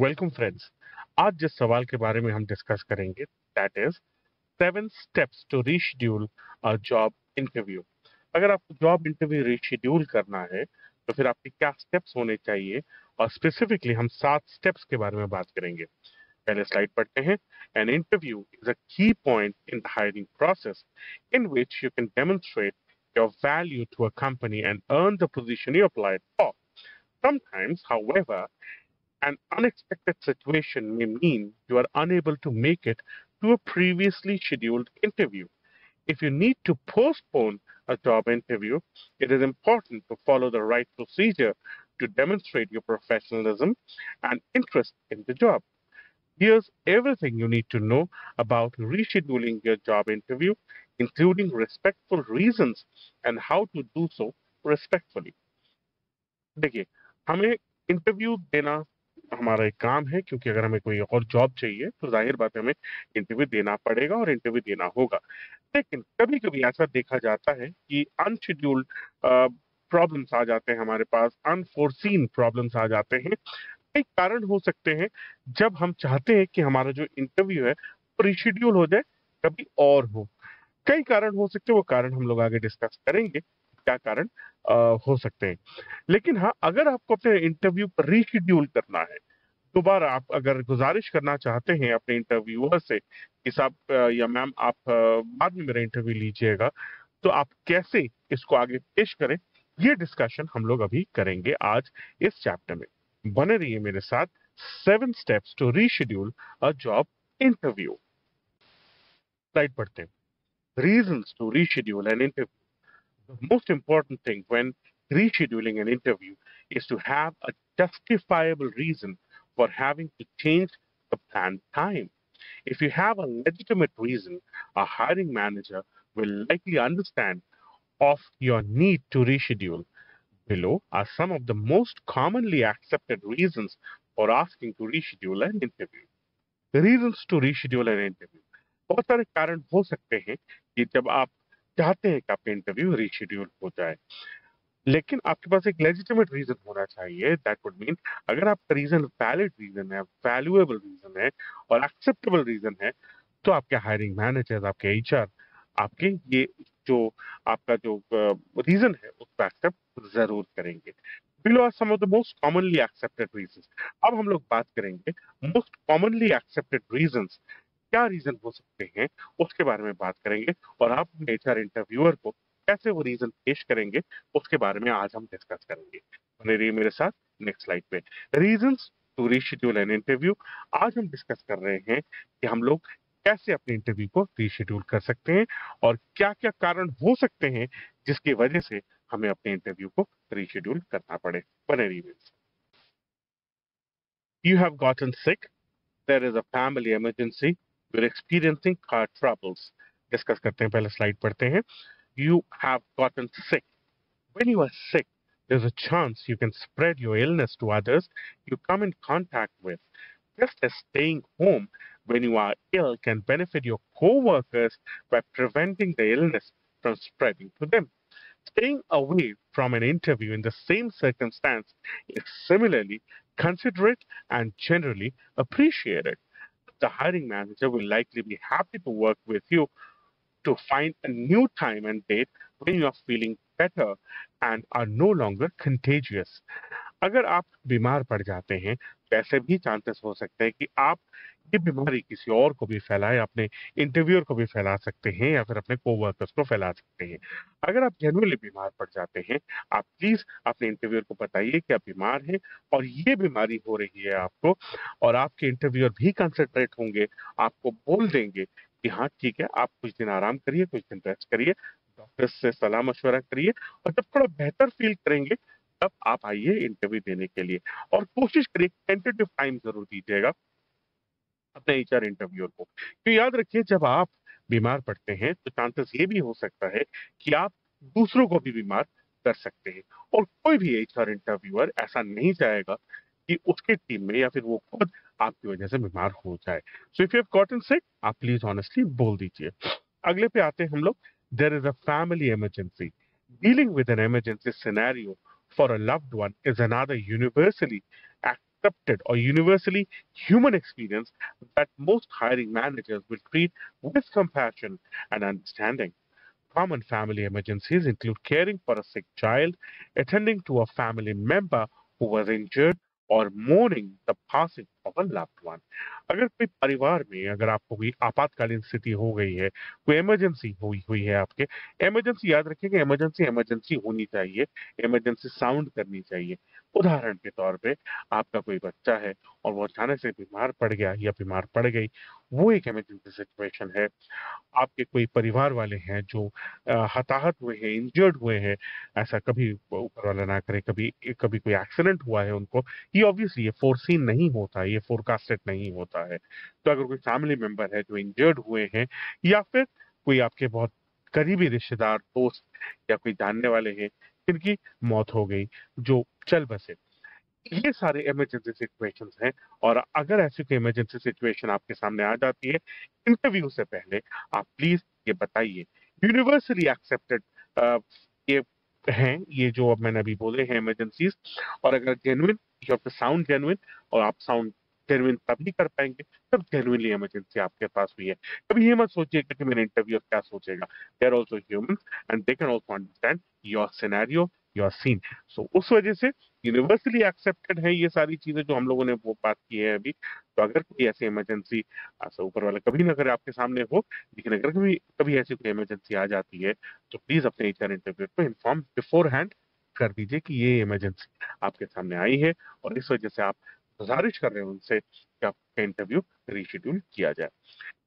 Welcome friends आज जिस सवाल के बारे में हम डिस्कस करेंगे that is seven steps to reschedule a job interview अगर आपको जॉब इंटरव्यू रीशेड्यूल करना है तो फिर आपके क्या स्टेप्स होने चाहिए? और स्पेसिफिकली हम सात स्टेप्स के बारे में बात करेंगे। पहले स्लाइड पढ़ते हैं। N interview is a key point in the hiring process in which you can demonstrate your value to a company and earn the position you applied for. Sometimes, however, An unexpected situation may mean you are unable to make it to a previously scheduled interview. If you need to postpone a job interview, it is important to follow the right procedure to demonstrate your professionalism and interest in the job. Here's everything you need to know about rescheduling your job interview, including respectful reasons and how to do so respectfully. देखिए हमें interview देना हमारा एक काम है क्योंकि अगर हमें कोई और जॉब चाहिए तो ज़ाहिर बात है हमें इंटरव्यू देना पड़ेगा और इंटरव्यू देना होगा। लेकिन कभी कभी ऐसा देखा जाता है कि अनशेड्यूल्ड प्रॉब्लम्स आ जाते हैं हमारे पास अनफोर्सीन प्रॉब्लम्स आ जाते हैं। कई कारण हो सकते हैं जब हम चाहते हैं कि हमारा जो इंटरव्यू है रिशेड्यूल हो जाए कभी और हो। कई कारण हो सकते हैं वो कारण हम लोग आगे डिस्कस करेंगे क्या कारण आ, हो सकते हैं। लेकिन हाँ अगर आपको अपने इंटरव्यू पर रीशेड्यूल करना है दोबारा आप अगर गुजारिश करना चाहते हैं अपने इंटरव्यूअर से कि साहब या मैम आप बाद में मेरा इंटरव्यू लीजिएगा तो आप कैसे इसको आगे पेश करें? ये डिस्कशन हम लोग अभी करेंगे आज इस चैप्टर में। बने रहिए मेरे साथ seven steps to reschedule a job interview slide पढ़ते हैं। Reasons to reschedule an interview the most important thing when rescheduling an interview is to have a justifiable reason for having to change the planned time. If you have a legitimate reason, a hiring manager will likely understand of your need to reschedule. Below are some of the most commonly accepted reasons for asking to reschedule an interview. The reasons to reschedule an interview. बहुत सारे कारण हो सकते हैं कि जब आप चाहते हैं कि आपका इंटरव्यू रीशेड्यूल हो जाए लेकिन आपके पास एक लेजिटिमेट रीजन होना चाहिए। दैट वुड मीन अगर आपका रीजन वैलिड रीजन है वैल्यूएबल रीजन है और एक्सेप्टेबल रीजन है तो आपके हायरिंग मैनेजर्स आपके एचआर आपके ये जो, आपका जो रीजन है, उसको एक्सेप्ट ज़रूर करेंगे। Below are some of the most commonly accepted reasons अब हम लोग बात करेंगे मोस्ट कॉमनली एक्सेप्टेड रीजंस क्या रीजन हो सकते हैं? उसके बारे में बात करेंगे और आप एच इंटरव्यूअर को कैसे वो रीजन पेश करेंगे उसके बारे में आज हम डिस्कस करेंगे बने रहिए मेरे साथ नेक्स्ट स्लाइड पे reason to reschedule an interview आज हम डिस्कस कर रहे हैं कि हम लोग कैसे अपने इंटरव्यू को रीशेड्यूल कर सकते हैं और क्या क्या कारण हो सकते हैं जिसकी वजह से हमें अपने इंटरव्यू को रीशेड्यूल करना पड़े बने रहिए You have gotten sick. There is a family emergency. you're experiencing car troubles. Discuss karte hain, pehle slide padhte hain. You have gotten sick. When you are sick, there's a chance you can spread your illness to others you come in contact with. Just as staying home when you are ill can benefit your co-workers by preventing the illness from spreading to them. Staying away from an interview in the same circumstance is similarly considerate and generally appreciated the hiring manager will likely be happy to work with you to find a new time and date when you are feeling better and are no longer contagious. अगर आप बीमार पड़ जाते हैं तो ऐसे भी chances हो सकते हैं कि आप ये बीमारी किसी और को भी फैलाए, अपने इंटरव्यूअर को भी फैला सकते हैं या फिर अपने कोवर्कर्स को फैला सकते हैं अगर आप जेनुअली बीमार पड़ जाते हैं, आप प्लीज़ अपने इंटरव्यूअर को बताइए कि आप बीमार हैं और ये बीमारी हो रही है आपको और आपके इंटरव्यूअर भी कंसंट्रेट होंगे, आपको बोल देंगे कि हाँ ठीक है, आप कुछ दिन आराम करिए, कुछ दिन रेस्ट करिए डॉक्टर से सलाह मशवरा करिए और जब थोड़ा बेहतर फील करेंगे, तब आप आइए इंटरव्यू देने के लिए। और कोशिश करिए टेंटेटिव टाइम ज़रूर दीजिएगा अपने एच आर इंटरव्यूअर को। तो याद रखिए, जब आप बीमार पड़ते हैं तो चांसेस ये भी हो सकता है कि आप दूसरों को भी बीमार कर सकते हैं। और कोई भी एच आर इंटरव्यूअर ऐसा नहीं चाहेगा कि उसके टीम में या फिर वो खुद आपकी वजह से बीमार हो जाए so if you have cotton sick आप प्लीज ऑनेस्टली बोल दीजिए अगले पे आते हैं हम लोग there is a family emergency dealing with an emergency scenario for a loved one is another universally accepted or universally human experience that most hiring managers will treat with compassion and understanding. Common family emergencies include caring for a sick child, attending to a family member who was injured, और mourning the passing of a loved one अगर कोई परिवार में अगर आपको कोई आपातकालीन स्थिति हो गई है, कोई इमरजेंसी हुई हुई है आपके इमरजेंसी याद रखिए इमरजेंसी इमरजेंसी होनी चाहिए इमरजेंसी साउंड करनी चाहिए। उदाहरण के तौर पे आपका कोई बच्चा है और वो अचानक से बीमार पड़ गया या बीमार पड़ गई, वो एक इमरजेंसी सिचुएशन है। आपके कोई परिवार वाले हैं जो हताहत हुए हैं इंजर्ड हुए हैं, ऐसा कभी ऊपर वाला ना करे, कभी कभी कोई एक्सीडेंट हुआ है उनको, ये ऑब्वियसली ये फोरसीन नहीं होता, ये फोरकास्टेड नहीं होता है। तो अगर कोई फैमिली मेंबर है जो इंजर्ड हुए हैं, या फिर कोई आपके बहुत करीबी रिश्तेदार, दोस्त, या कोई जानने वाले हैं जिनकी मौत हो गई, जो चल बसे। ये सारे इमरजेंसी सिचुएशंस हैं, और अगर ऐसी कोई इमरजेंसी सिचुएशन आपके सामने आ जाती है इंटरव्यू से पहले आप प्लीज़ ये बताइए यूनिवर्सली एक्सेप्टेड ये हैं, ये जो अब मैंने अभी बोले हैं इमरजेंसीज और अगर genuine you have to sound genuine और आप साउंड जेनुइन तभी कर पाएँगे तब जेनुइनली इमरजेंसी आपके पास हुई है। कभी ये मत सोचिएगा कि मेरे इंटरव्यू क्या सोचेगा। They are also human and they can also understand your scenario your scene so उस वजह से यूनिवर्सली एक्सेप्टेड है ये सारी चीज़ें जो हम लोगों ने वो बात की है अभी। तो अगर कोई ऐसी इमरजेंसी ऊपर वाला कभी ना करे आपके सामने हो, लेकिन अगर कभी कभी ऐसी कोई इमरजेंसी आ जाती है तो प्लीज़ अपने एच इंटरव्यू को इन्फॉर्म बिफोर हैंड कर दीजिए कि ये इमरजेंसी आपके सामने आई है और इस वजह से आप गुजारिश कर रहे हैं उनसे कि आपका इंटरव्यू रीशेड्यूल किया जाए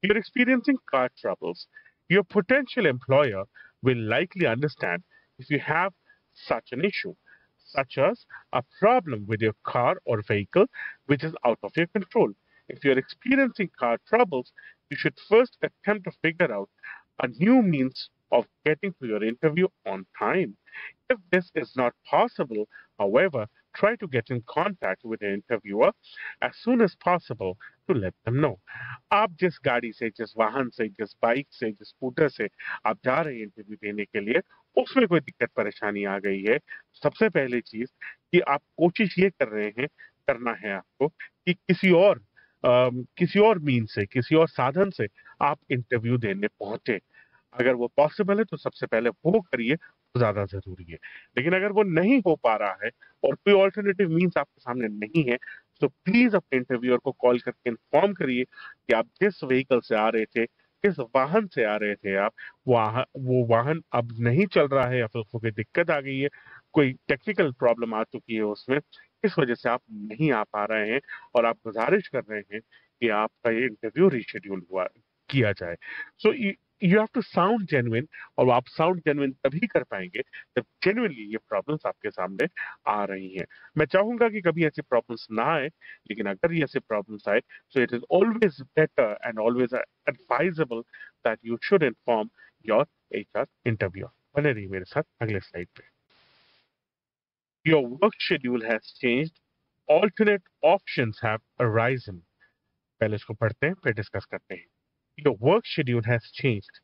you're experiencing car troubles your potential employer will likely understand if you have such an issue, such as a problem with your car or vehicle which is out of your control. If you're experiencing car troubles, you should first attempt to figure out a new means of getting to your interview on time. If this is not possible, however, try to get in contact with the interviewer as soon as possible to let them know. आप जिस गाड़ी से जिस वाहन से जिस bike से जिस स्कूटर से आप जा रहे हैं इंटरव्यू देने के लिए उसमें कोई दिक्कत परेशानी आ गई है सबसे पहली चीज़ कि आप कोशिश ये कर रहे हैं करना है आपको कि किसी और आ, किसी और मीन से किसी और साधन से आप इंटरव्यू देने पहुँचे अगर वो पॉसिबल है तो सबसे पहले वो करिए तो ज़्यादा ज़रूरी है। लेकिन अगर वो नहीं हो पा रहा है और कोई ऑल्टरनेटिव मीन्स आपके सामने नहीं है तो प्लीज़ अपने इंटरव्यूअर को कॉल करके इन्फॉर्म करिए कि आप जिस व्हीकल से आ रहे थे किस वाहन से आ रहे थे आप वाहन वो वाहन अब नहीं चल रहा है या फिर उसको कोई दिक्कत आ गई है कोई टेक्निकल प्रॉब्लम आ चुकी है उसमें इस वजह से आप नहीं आ पा रहे हैं और आप गुजारिश कर रहे हैं कि आपका ये इंटरव्यू रिशेड्यूल हुआ किया जाए। So so, you have to sound genuine और आप साउंड जेन्युइन तभी कर पाएँगे जब जेन्युइनली ये प्रॉब्लम्स आपके सामने आ रही हैं। मैं चाहूँगा कि कभी ऐसी प्रॉब्लम्स ना आए, लेकिन अगर ये ऐसे प्रॉब्लम्स आए so it is always better and always advisable that you should inform your HR interview बने रही मेरे साथ अगले स्लाइड पे। Your work schedule has changed alternate options have arisen पहले इसको पढ़ते हैं, फिर डिस्कस करते हैं। Your work schedule has changed.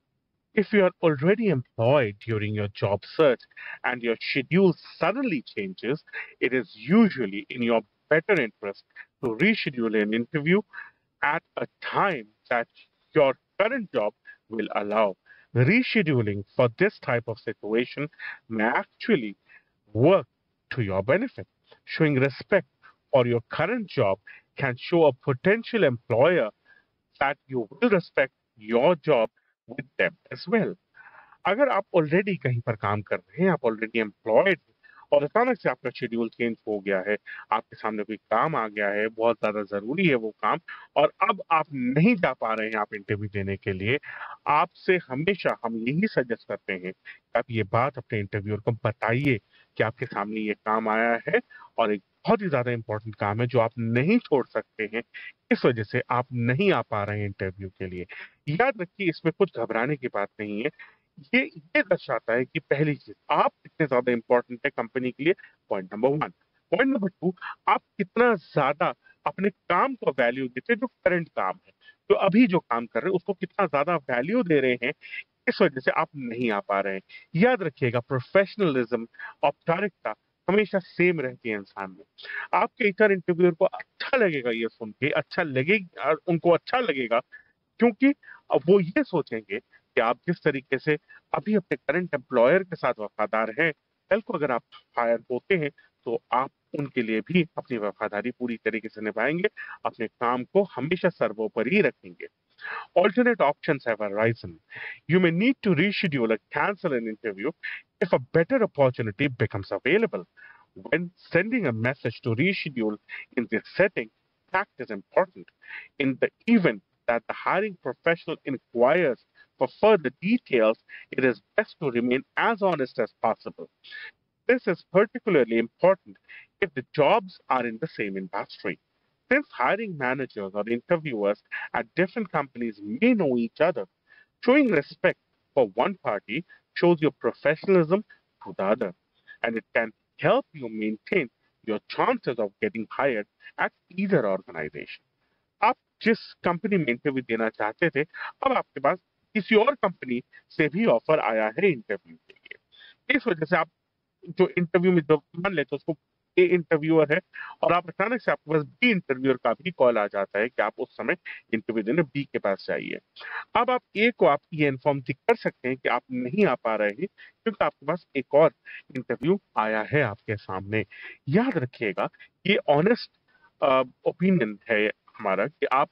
If you are already employed during your job search and your schedule suddenly changes, it is usually in your better interest to reschedule an interview at a time that your current job will allow. Rescheduling for this type of situation may actually work to your benefit. Showing respect for your current job can show a potential employer that you will respect your job with them as well. अगर आप already कहीं पर काम कर रहे हैं, आप already employed और अचानक से आपका शेड्यूल चेंज हो गया है, आपके सामने कोई काम आ गया है, बहुत ज़्यादा ज़रूरी है वो काम, और अब आप नहीं जा पा रहे हैं आप इंटरव्यू देने के लिए, आपसे हमेशा हम यही सजेस्ट करते हैं कि आप ये बात अपने इंटरव्यूअर को बताइए कि आपके सामने ये काम आया है, और एक बहुत ही ज़्यादा इंपॉर्टेंट काम है जो आप नहीं छोड़ सकते हैं। इस वजह से आप नहीं आ पा रहे हैं इंटरव्यू के लिए। याद रखिए, इसमें कुछ घबराने की बात नहीं है। ये ये दर्शाता है कि पहली चीज़, आप कितने ज़्यादा इंपॉर्टेंट है कंपनी के लिए। Point number one point number two आप कितना ज़्यादा अपने काम को वैल्यू देते जो करंट काम है। जो अभी जो काम कर रहे हैं, उसको कितना ज़्यादा वैल्यू दे रहे हैं, इस वजह से आप नहीं आ पा रहे हैं। याद रखिएगा प्रोफेशनलिज्म औपचारिकता हमेशा सेम रहती है इंसान में। आपके एचआर इंटरव्यूअर को अच्छा लगेगा ये सुन के अच्छा लगेगा उनको अच्छा लगेगा, क्योंकि वो ये सोचेंगे कि आप जिस तरीके से अभी अपने करंट एम्प्लॉयर के साथ वफादार हैं, कल को अगर आप फायर होते हैं तो आप उनके लिए भी अपनी वफादारी पूरी तरीके से निभाएँगे, अपने काम को हमेशा सर्वोपरि रखेंगे। Alternate options have arisen. You may need to reschedule or cancel an interview if a better opportunity becomes available. When sending a message to reschedule in this setting, tact is important. In the event that the hiring professional inquires for further details, it is best to remain as honest as possible. This is particularly important if the jobs are in the same industry. Since hiring managers or interviewers at different companies may know each other, showing respect for one party shows your professionalism to the other, and it can help you maintain your chances of getting hired at either organization. आप जिस company में interview देना चाहते थे अब आपके पास किसी और कंपनी से भी ऑफर आया है इंटरव्यू के लिए इस वजह से आप जो इंटरव्यू में जो मान लेते उसको ए इंटरव्यूअर है और आप अचानक से आपके पास बी इंटरव्यूअर का भी कॉल आ जाता है कि आप उस समय इंटरव्यू देने बी के पास जाइए। अब आप ए को आप ये इन्फॉर्म कर सकते हैं कि आप नहीं आ पा रहे हैं क्योंकि आपके पास एक और इंटरव्यू आया है आपके सामने। याद रखिएगा, ये ऑनेस्ट ओपिनियन है हमारा कि आप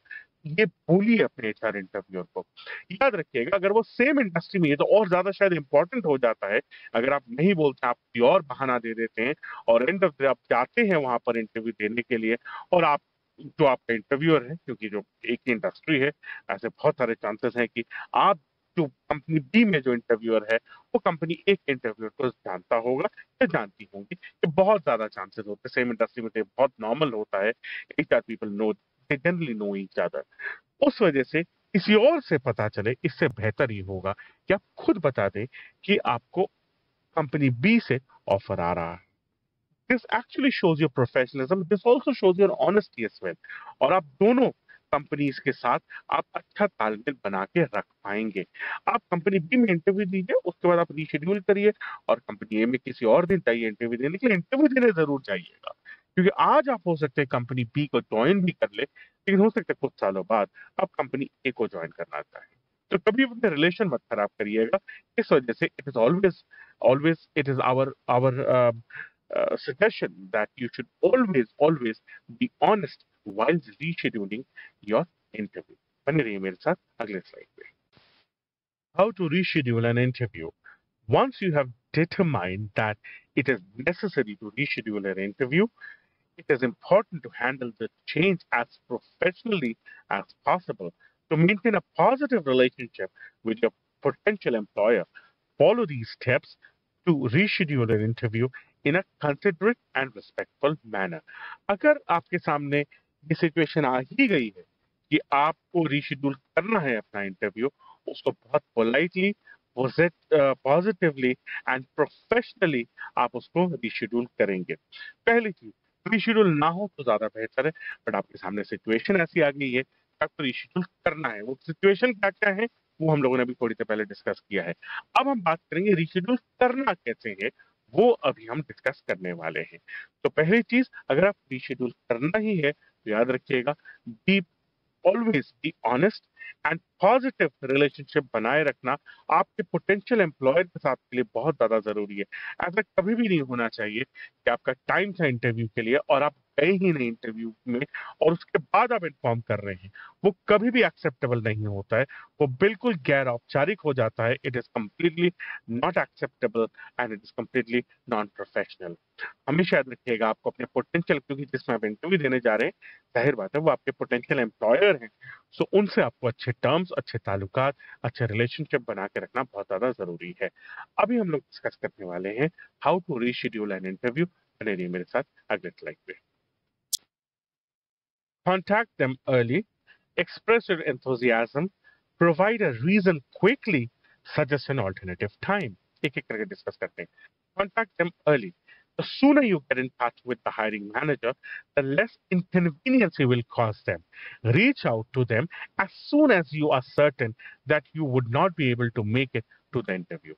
ये बोलिए अपने एच इंटरव्यूअर को। याद रखिएगा, अगर वो सेम इंडस्ट्री में है तो और ज़्यादा शायद इंपॉर्टेंट हो जाता है। अगर आप नहीं बोलते, आप और बहाना दे देते हैं, और एंड ऑफ़ आप जाते हैं वहाँ पर इंटरव्यू देने के लिए, और आप, जो आपका इंटरव्यूअर है, क्योंकि जो एक ही इंडस्ट्री है, ऐसे बहुत सारे चांसेस हैं कि आप जो कंपनी बी में जो इंटरव्यूअर है, वो कंपनी एक इंटरव्यूअर को जानता होगा या जानती होंगी। ये बहुत ज़्यादा चांसेस होते हैं। सेम इंडस्ट्री में तो बहुत नॉर्मल होता है। H R people know generally know each other. उस वजह से किसी और से पता चले, इससे बेहतर ये होगा कि आप खुद बता दें कि आपको कंपनी बी से ऑफ़र आ रहा है। This actually shows your professionalism this also shows your honesty as well और आप दोनों कंपनीज़ के साथ आप अच्छा तालमेल बना के रख पाएँगे। आप कंपनी बी में इंटरव्यू दीजिए, उसके बाद आप रीशेड्यूल करिए और कंपनी ए में किसी और दिन चाहिए इंटरव्यू देने के लिए। इंटरव्यू देने ज़रूर जाइएगा। क्योंकि आज आप हो सकते हैं कंपनी बी को ज्वाइन भी कर ले, लेकिन हो सकता है कुछ सालों बाद आप कंपनी ए को ज्वाइन करना आता है। तो कभी अपने रिलेशन मत खराब करिएगा। इस वजह से it is always always it is our our suggestion that you should always always be honest while rescheduling your interview बने रहिए मेरे साथ अगले स्लाइड में how to reschedule an interview Once you have determined that it is necessary to reschedule an interview, it is important to handle the change as professionally as possible to maintain a positive relationship with your potential employer. Follow these steps to reschedule an interview in a considerate and respectful manner. अगर आपके सामने ये situation आ ही गई है कि आपको reschedule करना है अपना इंटरव्यू उसको बहुत पोलाइटली पॉजिटिवली एंड प्रोफेशनली आप उसको रीशेड्यूल करेंगे पहली चीज रीशेड्यूल ना हो तो ज़्यादा बेहतर है। बट आपके सामने सिचुएशन ऐसी आ गई है आपको रीशेड्यूल करना है। वो सिचुएशन क्या क्या है, वो हम लोगों ने अभी थोड़ी देर पहले डिस्कस किया है। अब हम बात करेंगे रीशेड्यूल करना कैसे है, वो अभी हम डिस्कस करने वाले हैं। तो पहली चीज़, अगर आप रीशेड्यूल करना ही है तो याद रखिएगा be always be honest and positive relationship बनाए रखना आपके पोटेंशियल एम्प्लॉयर के साथ के लिए बहुत ज़्यादा ज़रूरी है। ऐसा कभी भी नहीं होना चाहिए कि आपका टाइम था इंटरव्यू के लिए और आप गए ही नहीं इंटरव्यू में और उसके बाद आप इन्फॉर्म कर रहे हैं। वो कभी भी एक्सेप्टेबल नहीं होता है। वो बिल्कुल गैर औपचारिक हो जाता है। It is completely not acceptable and it is completely non professional हमेशा याद रखिएगा आपको अपने पोटेंशियल क्योंकि जिसमें आप इंटरव्यू देने जा रहे हैं ज़ाहिर बात है वो आपके पोटेंशियल एम्प्लॉयर हैं। सो so, उनसे आपको अच्छे टर्म्स अच्छे ताल्लुकात अच्छे रिलेशनशिप बना के रखना बहुत ज़्यादा ज़रूरी है। अभी हम लोग डिस्कस करने वाले हैं how to reschedule an interview बने रहिए मेरे साथ अगले स्लाइड पे। Contact them early, express your enthusiasm, provide a reason quickly, suggest an alternative time. एक एक करके डिस्कस करते हैं Contact them early. The sooner you get in touch with the hiring manager, the less inconvenience you will cause them. Reach out to them as soon as you are certain that you would not be able to make it to the interview.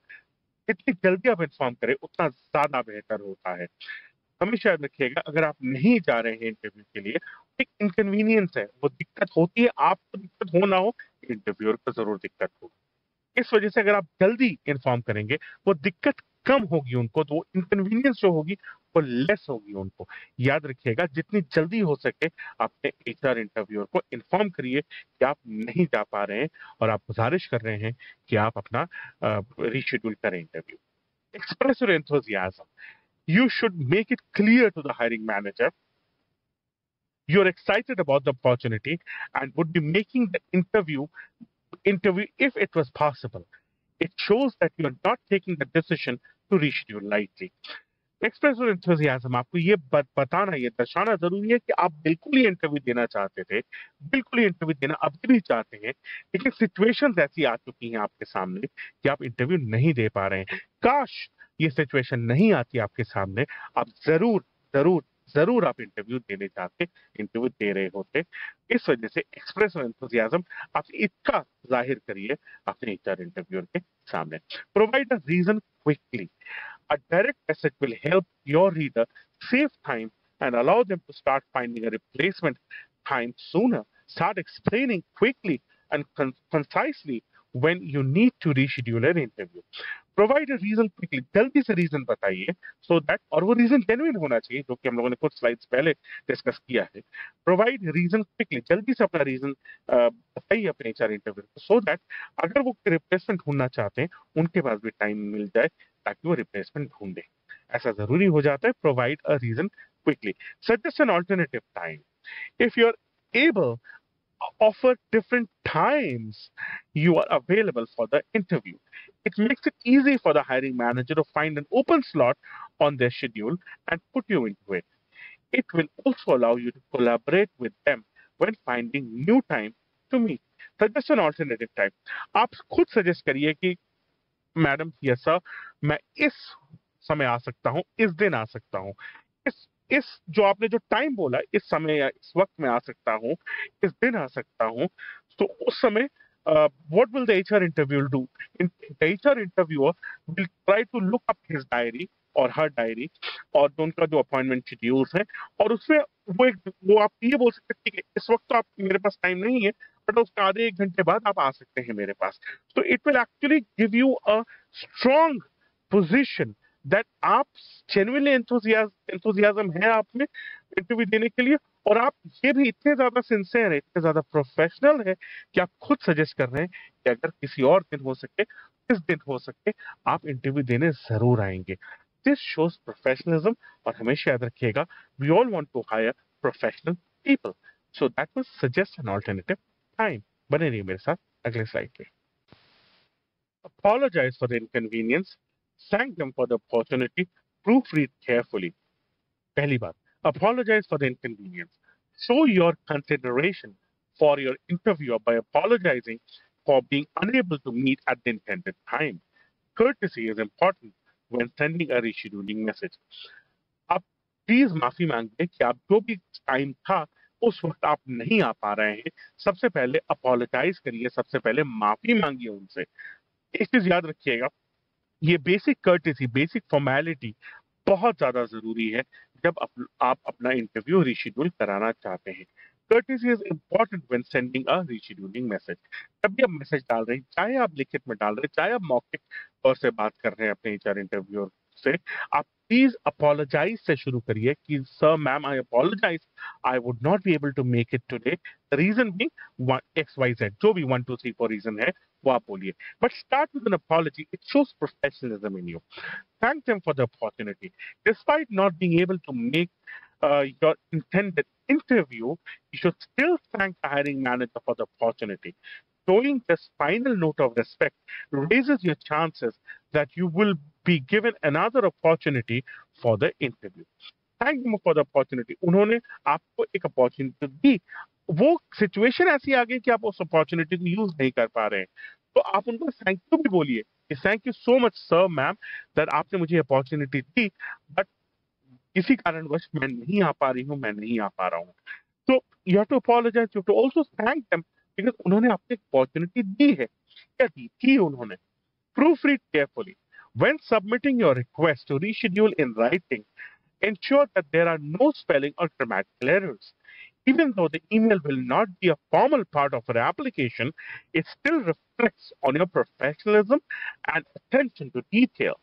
जितनी जल्दी आप inform करें उतना ज्यादा बेहतर होता है हमेशा याद रखिएगा अगर आप नहीं जा रहे हैं इंटरव्यू के लिए एक इनकन्वीनियंस है। वो दिक्कत होती है आपको दिक्कत हो ना हो इंटरव्यूअर को ज़रूर दिक्कत होगी। इस वजह से अगर आप जल्दी इन्फॉर्म करेंगे, वो दिक्कत कम होगी उनको तो वो इनकन्वीनियंस जो होगी, वो लेस होगी उनको। याद रखिएगा, जितनी जल्दी हो सके अपने एच आर इंटरव्यूअर को इन्फॉर्म करिए कि आप नहीं जा पा रहे हैं और आप गुजारिश कर रहे हैं कि आप अपना रीशेड्यूल करें interview express your enthusiasm. You should make it clear to the hiring manager you're excited about the opportunity and would be making the interview interview if it was possible. It shows that you're not taking the decision to reschedule lightly. Express और enthusiasm आपको ये बताना ये दर्शाना ज़रूरी है कि आप बिल्कुल ही इंटरव्यू देना चाहते थे बिल्कुल ही इंटरव्यू देना अभी भी चाहते हैं लेकिन सिचुएशंस ऐसी आ चुकी हैं आपके सामने कि आप इंटरव्यू नहीं दे पा रहे हैं काश ये सिचुएशन नहीं आती आपके सामने आप ज़रूर ज़रूर ज़रूर आप इंटरव्यू देने जाते इंटरव्यू दे रहे होते इस वजह से एक्सप्रेस एंथुजियाज्म आप इतना ज़ाहिर करिए अपने एचआर इंटरव्यूअर के सामने provide a reason quickly direct message will help your reader save time and allow them to start finding a replacement time sooner. Start explaining quickly and con concisely when you need to reschedule an interview. Provide reason quickly जल्दी से reason बताइए so that और वो reason genuine होना चाहिए, जो कि हम लोगों ने कुछ स्लाइड्स पहले डिस्कस किया है। प्रोवाइड रीजन क्विकली जल्दी से अपना रीजन बताइए अपने एचआर इंटरव्यू सो दैट अगर वो रिप्लेसमेंट ढूंढना चाहते हैं, उनके पास भी टाइम मिल जाए, ताकि वो रिप्लेसमेंट ढूंढे। ऐसा ज़रूरी हो जाता है provide a reason quickly suggest an alternative time if you are able offer different times you are available for the interview. It makes it easy for the hiring manager to find an open slot on their schedule and put you into it. It will also allow you to collaborate with them when finding new time to meet. Suggest an alternative time. आप खुद suggest करिए कि madam yes sir मैं इस समय आ सकता हूँ इस दिन आ सकता हूँ इस इस जो आपने जो टाइम बोला इस समय या इस वक्त में आ सकता हूँ इस दिन आ सकता हूँ तो उस समय what will the HR interviewer do? In, the HR interviewer will try to look up his diary और हर डायरी और उनका जो अपॉइंटमेंट शेड्यूल्स है और उसमें वो एक वो आप ये बोल सकते हैं है इस वक्त तो आप मेरे पास टाइम नहीं है बट उसके आधे एक घंटे बाद आप आ सकते हैं मेरे पास तो it will actually give you a strong position that आप जेनुअनली एंथुजियाज्म है आप में इंटरव्यू देने के लिए और आप ये भी इतने ज़्यादा सिंसियर है, इतने ज़्यादा प्रोफेशनल है कि आप खुद सजेस्ट कर रहे हैं कि अगर किसी और दिन हो सके, इस दिन हो सके, आप इंटरव्यू देने ज़रूर आएँगे। दिस शोज़ प्रोफेशनलिज्म और हमेशा याद रखिएगा we all want to hire professional people so that was suggest an alternative time बने रहिए मेरे साथ अगले स्लाइड पे। Apologize for the inconvenience. Thank them for the opportunity proofread carefully पहली बात apologize for the inconvenience show your consideration for your interviewer by apologizing for being unable to meet at the intended time courtesy is important when sending a rescheduling message आप please माफ़ी मांगिए कि आप जो भी time था उस वक्त आप नहीं आ पा रहे हैं सबसे पहले अपोलोजाइज करिए सबसे पहले माफ़ी मांगिए उनसे एक चीज़ याद रखिएगा ये बेसिक कर्टेसी बेसिक फॉर्मेलिटी बहुत ज़्यादा ज़रूरी है जब अप, आप अपना इंटरव्यू रिशेड्यूल कराना चाहते हैं। Courtesy is important when sending a rescheduling message जब भी आप मैसेज डाल रहे हैं चाहे आप लिखित में डाल रहे हैं चाहे आप मौके तौर से बात कर रहे हैं अपने एचआर इंटरव्यूअर से। आप प्लीज़ अपोलोजाइज से शुरू करिए कि sir ma'am I apologise I would not be able to make it today reason be X Y Z जो भी one two three four reason है वो आप बोलिए। But start with an apology it shows professionalism in you thank them for the opportunity despite not being able to make uh, your intended interview, you should still thank the hiring manager for the opportunity. Showing this final note of respect raises your chances that you will be given another opportunity for the interview. Thank them for the opportunity. उन्होंने आपको एक opportunity दी वो situation ऐसी आ गई कि आप उस opportunity को यूज़ नहीं कर पा रहे हैं तो आप उनको थैंक यू भी बोलिए कि thank you so much sir ma'am that आपने मुझे अपॉर्चुनिटी दी बट किसी कारणवश मैं नहीं आ पा रही हूँ, मैं नहीं आ पा रहा हूँ तो you have to apologise you to also thank them because उन्होंने आपको एक अपॉर्चुनिटी दी है क्या दी थी उन्होंने proof read carefully When submitting your request to reschedule in writing, ensure that there are no spelling or grammatical errors. Even though the email will not be a formal part of your application, it still reflects on your professionalism and attention to detail.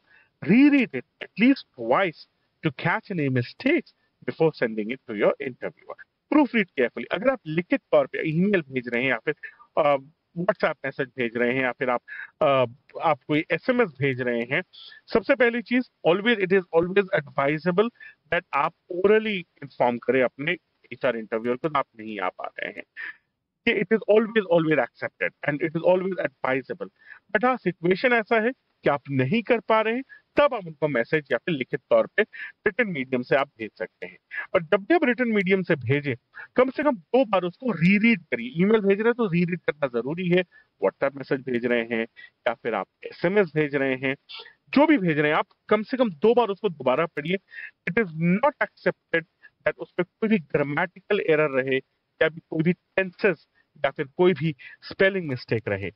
Reread it at least twice to catch any mistakes before sending it to your interviewer. Proofread carefully. अगर आप लिखित तौर पे email भेज रहे हैं या फिर व्हाट्सएप मैसेज भेज रहे हैं या फिर आप आ, आप कोई एसएमएस भेज रहे हैं सबसे पहली चीज़ always it is always advisable that आप ओरली इन्फॉर्म करें अपने एचआर इंटरव्यूअर को आप नहीं आ पा रहे हैं it is always always accepted and it is always advisable but हाँ सिचुएशन ऐसा है कि आप नहीं कर पा रहे हैं तब आप उनको मैसेज या फिर लिखित तौर पे रिटर्न मीडियम से आप भेज सकते हैं। और जब भी आप रिटर्न मीडियम से भेजें, कम से कम दो बार उसको रीरीड करिए। ईमेल भेज रहे हैं तो रीरीड करना ज़रूरी है। व्हाट्सएप मैसेज भेज रहे हैं या फिर आप एसएमएस भेज रहे हैं। जो भी भेज रहे हैं, आप कम से कम दो बार उसको दोबारा पढ़िए। It is not accepted that उस पर कोई भी ग्रामेटिकल एरर रहे, या भी कोई भी टेंसेस या फिर कोई भी स्पेलिंग मिस्टेक रहे।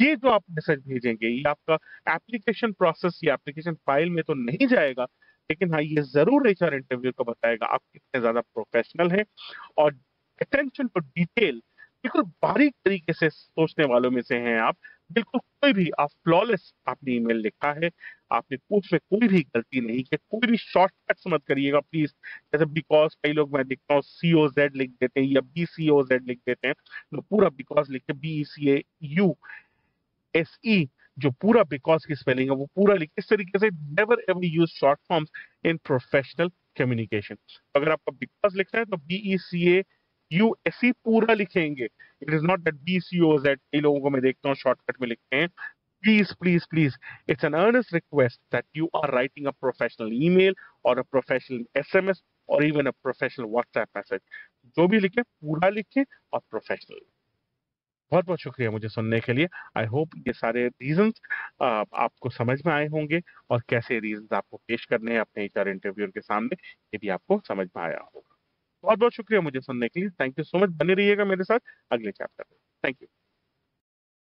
ये जो आप मैसेज भेजेंगे, ये आपका एप्लीकेशन प्रोसेस या एप्लीकेशन फ़ाइल में तो नहीं जाएगा, लेकिन हाँ ये ज़रूर एच आर इंटरव्यू को बताएगा, आप कितने ज़्यादा प्रोफेशनल हैं और अटेंशन टू डिटेल बिल्कुल बारीक तरीके से सोचने वालों में से हैं आप। बिल्कुल कोई भी, आप फ्लॉलेस आपने ईमेल लिखा है, आपने कुछ में कोई भी गलती नहीं की, कोई भी शॉर्टकट्स मत करिएगा प्लीज़ जैसे बिकॉज़ कई लोग मैं देखता हूँ सी ओ जेड लिख देते हैं या बी सी ओ जेड लिख देते हैं तो पूरा बिकॉज़ लिखते B C A U S E जो पूरा बिकॉज़ की स्पेलिंग है, वो पूरा लिख, इस तरीके से never ever use short forms in professional communication अगर आपका बिकॉज़ लिखना है तो B E C A you ऐसी पूरा लिखेंगे। It is not that B C O Z कई लोगों को मैं देखता हूँ शॉर्टकट में लिखते हैं। Please, please, please, it's an earnest request that you are writing a professional email or a professional SMS or even a professional WhatsApp message. जो भी लिखे पूरा लिखे और प्रोफेशनल बहुत बहुत शुक्रिया मुझे सुनने के लिए। आई होप ये सारे रीजन आपको समझ में आए होंगे और कैसे रीजन आपको पेश करने हैं अपने एचआर इंटरव्यूअर के सामने ये भी आपको समझ में आया होगा। बहुत बहुत शुक्रिया मुझे सुनने के लिए। थैंक यू सो मच बने रहिएगा मेरे साथ अगले चैप्टर में। Thank you